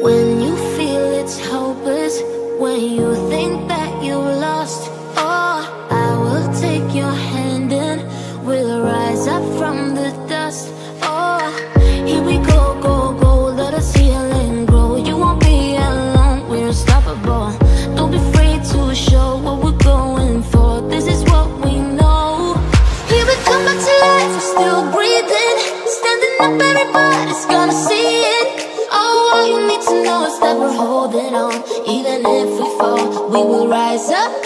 When you feel it's hopeless, when you know is that we're holding on. Even if we fall, we will rise up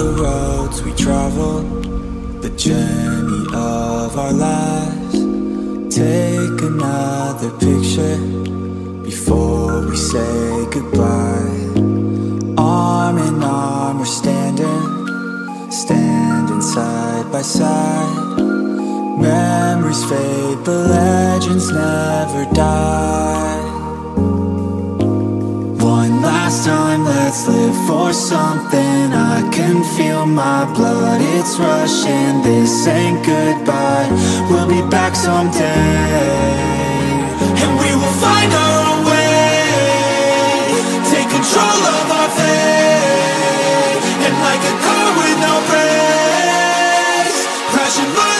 the roads we traveled, the journey of our lives. Take another picture before we say goodbye. Arm in arm, we're standing, standing side by side. Memories fade, but legends never die. Let's live for something. I can feel my blood, it's rushing. This ain't goodbye. We'll be back someday. And we will find our way. Take control of our fate. And like a car with no brakes, crash and learn,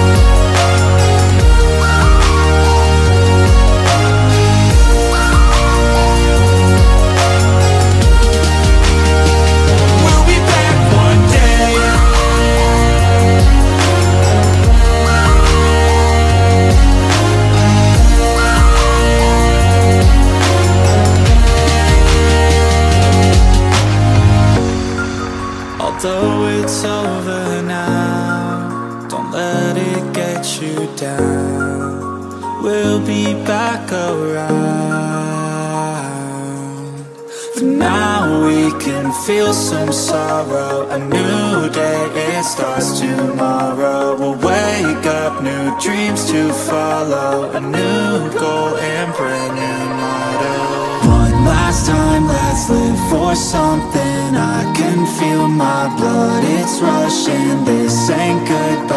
can feel some sorrow. A new day, it starts tomorrow. We'll wake up, new dreams to follow. A new goal and brand new motto. One last time, let's live for something. I can feel my blood, it's rushing. This ain't goodbye,